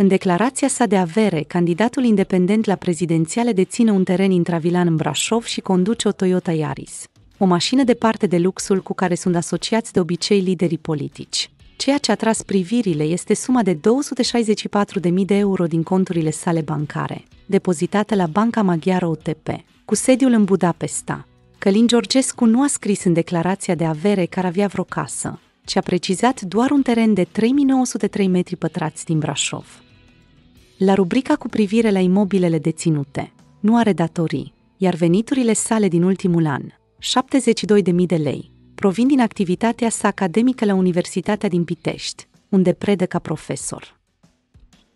În declarația sa de avere, candidatul independent la prezidențiale deține un teren intravilan în Brașov și conduce o Toyota Yaris, o mașină de parte de luxul cu care sunt asociați de obicei liderii politici. Ceea ce a tras privirile este suma de 264.000 de euro din conturile sale bancare, depozitate la Banca Maghiară OTP, cu sediul în Budapesta. Călin Georgescu nu a scris în declarația de avere că ar avea vreo casă, ci a precizat doar un teren de 3903 metri pătrați din Brașov. La rubrica cu privire la imobilele deținute, nu are datorii, iar veniturile sale din ultimul an, 72.000 de lei, provin din activitatea sa academică la Universitatea din Pitești, unde predă ca profesor.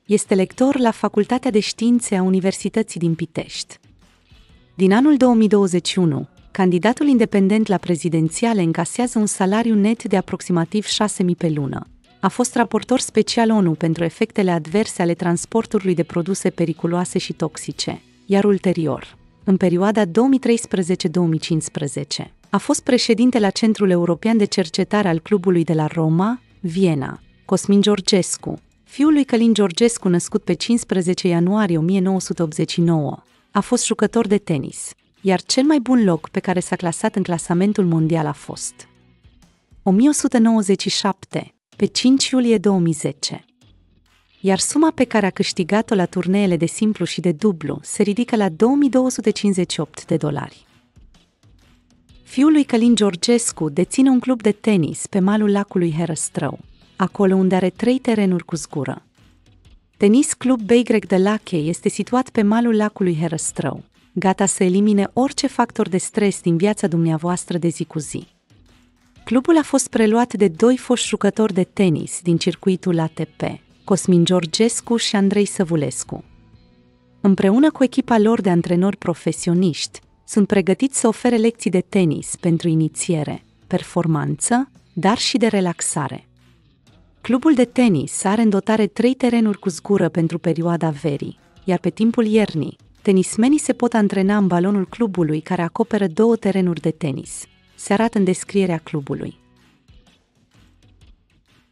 Este lector la Facultatea de Științe a Universității din Pitești. Din anul 2021, candidatul independent la prezidențiale încasează un salariu net de aproximativ 6.000 pe lună. A fost raportor special ONU pentru efectele adverse ale transportului de produse periculoase și toxice, iar ulterior, în perioada 2013-2015, a fost președinte la Centrul European de Cercetare al Clubului de la Roma, Viena, Cosmin Georgescu, fiul lui Călin Georgescu născut pe 15 ianuarie 1989, a fost jucător de tenis, iar cel mai bun loc pe care s-a clasat în clasamentul mondial a fost. 1197, pe 5 iulie 2010. Iar suma pe care a câștigat-o la turneele de simplu și de dublu se ridică la 2258 de dolari. Fiul lui Călin Georgescu deține un club de tenis pe malul lacului Herăstrău, acolo unde are trei terenuri cu zgură. Tenis Club Beigrec de Lache este situat pe malul lacului Herăstrău, gata să elimine orice factor de stres din viața dumneavoastră de zi cu zi. Clubul a fost preluat de doi foști jucători de tenis din circuitul ATP, Cosmin Georgescu și Andrei Săvulescu. Împreună cu echipa lor de antrenori profesioniști, sunt pregătiți să ofere lecții de tenis pentru inițiere, performanță, dar și de relaxare. Clubul de tenis are în dotare trei terenuri cu zgură pentru perioada verii, iar pe timpul iernii, tenismenii se pot antrena în balonul clubului care acoperă două terenuri de tenis. Se arată în descrierea clubului.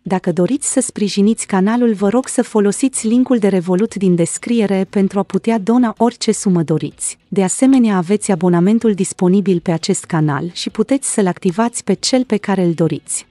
Dacă doriți să sprijiniți canalul, vă rog să folosiți linkul de Revolut din descriere pentru a putea dona orice sumă doriți. De asemenea, aveți abonamentul disponibil pe acest canal și puteți să-l activați pe cel pe care îl doriți.